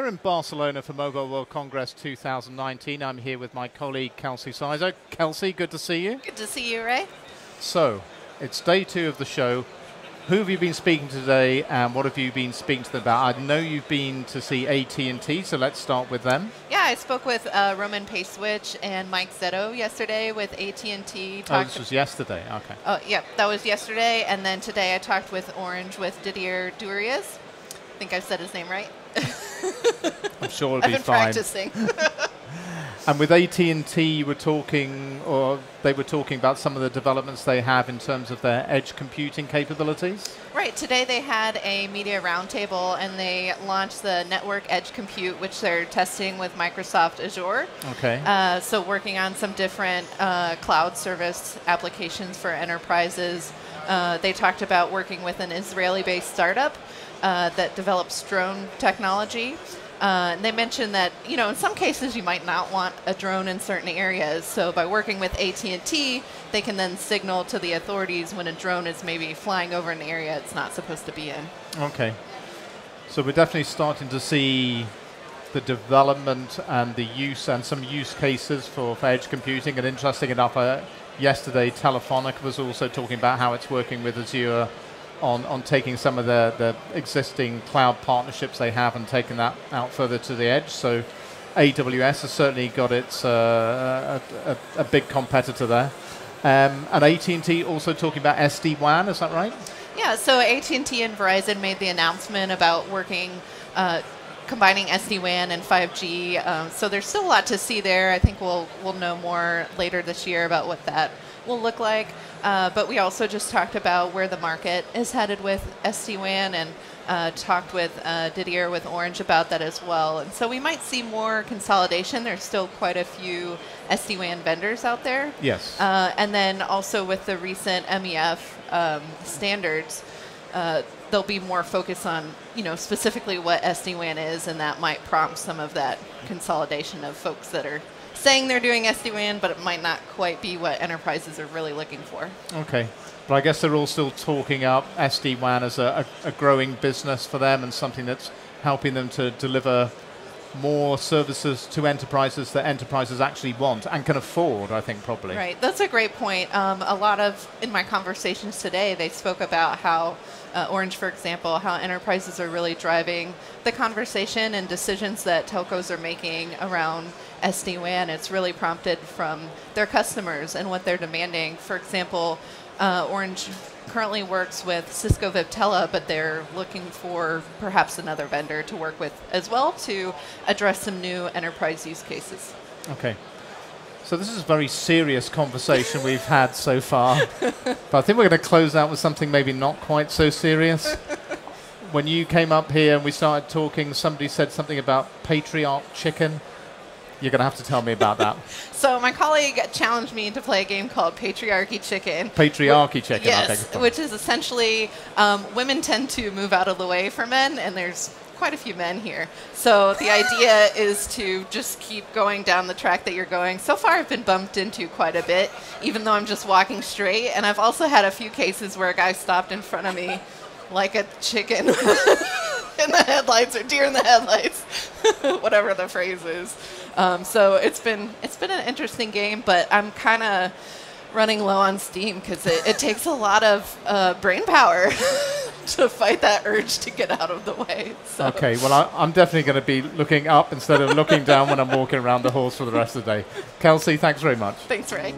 We're in Barcelona for Mobile World Congress 2019. I'm here with my colleague Kelsey Ziser. Kelsey, good to see you. Good to see you, Ray. So, it's day two of the show. Who have you been speaking to today, and what have you been speaking to them about? I know you've been to see AT&T, so let's start with them. Yeah, I spoke with uh, Roman Pacewicz and Mike Zeto yesterday with AT&T. Oh, this was yesterday. Okay. Oh, yeah, that was yesterday, and then today I talked with Orange with Didier Duriez. I think I said his name right. I'm sure it'll I've be been fine. practicing. And with AT&T, you were talking, or they were talking about some of the developments they have in terms of their edge computing capabilities. right, today they had a media roundtable and they launched the Network Edge Compute, which they're testing with Microsoft Azure. Okay. Uh, so working on some different uh, cloud service applications for enterprises. Uh, they talked about working with an Israeli-based startup uh, that develops drone technology. Uh, they mentioned that you know in some cases you might not want a drone in certain areas. So by working with AT&T, they can then signal to the authorities when a drone is maybe flying over an area it's not supposed to be in. Okay. So we're definitely starting to see the development and the use and some use cases for, for edge computing. And interesting enough, uh, yesterday Telefonica was also talking about how it's working with Azure on, on taking some of the, the existing cloud partnerships they have and taking that out further to the edge. So AWS has certainly got its uh, a, a, a big competitor there. Um, and AT&T also talking about SD-WAN, is that right? Yeah, so AT&T and Verizon made the announcement about working, uh, combining SD-WAN and 5G. Um, so there's still a lot to see there. I think we'll we'll know more later this year about what that will look like. Uh, but we also just talked about where the market is headed with SD-WAN and uh, talked with uh, Didier with Orange about that as well. And so we might see more consolidation. There's still quite a few SD-WAN vendors out there. Yes. Uh, and then also with the recent MEF um, standards, uh, there'll be more focus on, you know, specifically what SD-WAN is, and that might prompt some of that consolidation of folks that are saying they're doing SD-WAN, but it might not quite be what enterprises are really looking for. Okay. But I guess they're all still talking up SD-WAN as a, a, a growing business for them and something that's helping them to deliver more services to enterprises that enterprises actually want and can afford, I think, probably. Right, that's a great point. Um, a lot of, in my conversations today, they spoke about how, uh, Orange, for example, how enterprises are really driving the conversation and decisions that telcos are making around SD-WAN. It's really prompted from their customers and what they're demanding. For example, uh, Orange currently works with Cisco Viptela, but they're looking for perhaps another vendor to work with as well to address some new enterprise use cases. Okay. So this is a very serious conversation we've had so far. but I think we're going to close out with something maybe not quite so serious. when you came up here and we started talking, somebody said something about patriarch chicken. You're going to have to tell me about that. So my colleague challenged me to play a game called Patriarchy Chicken. Patriarchy chicken. Yes, which is essentially um, women tend to move out of the way for men, and there's quite a few men here. So the idea is to just keep going down the track that you're going. So far, I've been bumped into quite a bit, even though I'm just walking straight. And I've also had a few cases where a guy stopped in front of me like a chicken in the headlights or deer in the headlights, whatever the phrase is. Um, so it's been it's been an interesting game, but I'm kind of running low on steam because it, it takes a lot of uh, brain power to fight that urge to get out of the way. So. Okay, well, I, I'm definitely going to be looking up instead of looking down when I'm walking around the halls for the rest of the day. Kelsey, thanks very much. Thanks, Ray.